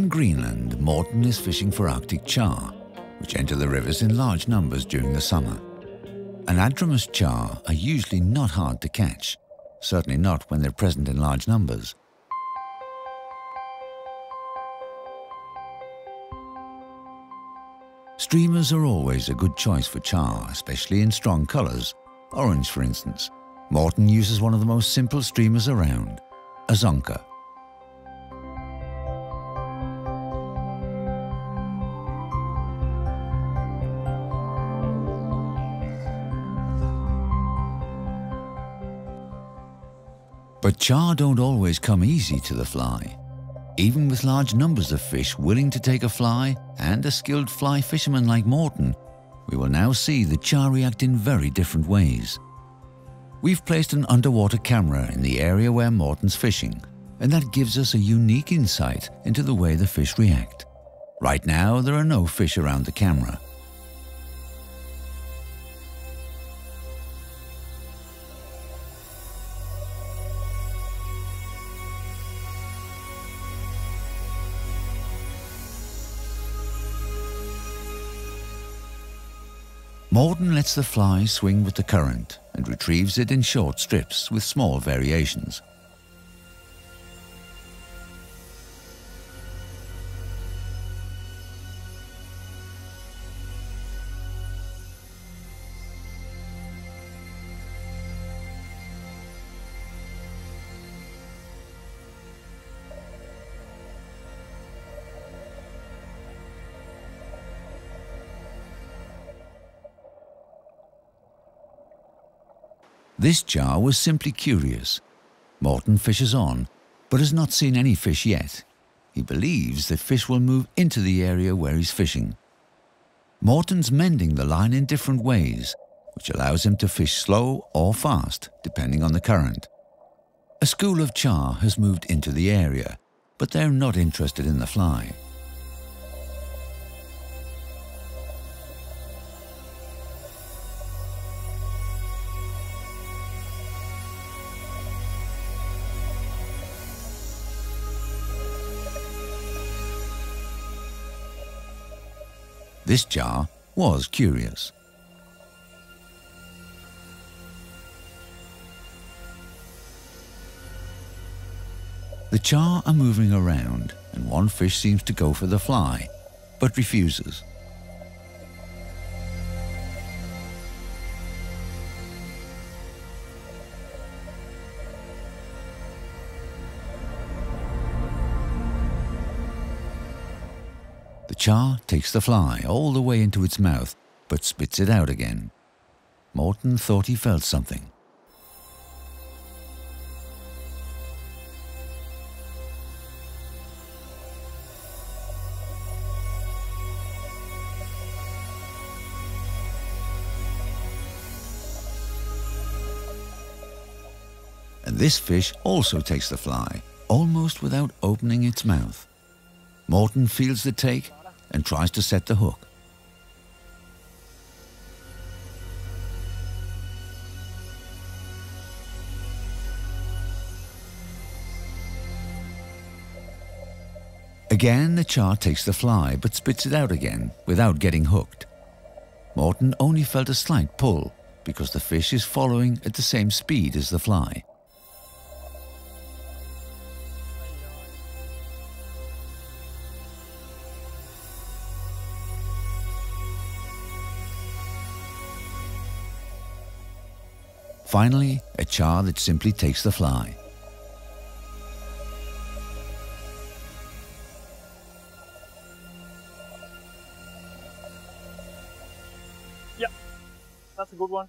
Greenland, Morten is fishing for Arctic char, which enter the rivers in large numbers during the summer. Anadromous char are usually not hard to catch, certainly not when they're present in large numbers. Streamers are always a good choice for char, especially in strong colours, orange for instance. Morten uses one of the most simple streamers around, a Zonker. But char don't always come easy to the fly. Even with large numbers of fish willing to take a fly and a skilled fly fisherman like Morten, we will now see the char react in very different ways. We've placed an underwater camera in the area where Morten's fishing, and that gives us a unique insight into the way the fish react. Right now, there are no fish around the camera, Morten lets the fly swing with the current and retrieves it in short strips with small variations. This char was simply curious. Morten fishes on, but has not seen any fish yet. He believes that fish will move into the area where he's fishing. Morten's mending the line in different ways, which allows him to fish slow or fast, depending on the current. A school of char has moved into the area, but they're not interested in the fly. This char was curious. The char are moving around and one fish seems to go for the fly, but refuses. Char takes the fly all the way into its mouth, but spits it out again. Morten thought he felt something. And this fish also takes the fly, almost without opening its mouth. Morten feels the take and tries to set the hook. Again, the char takes the fly but spits it out again without getting hooked. Morten only felt a slight pull because the fish is following at the same speed as the fly. Finally, a char that simply takes the fly. Yeah, that's a good one.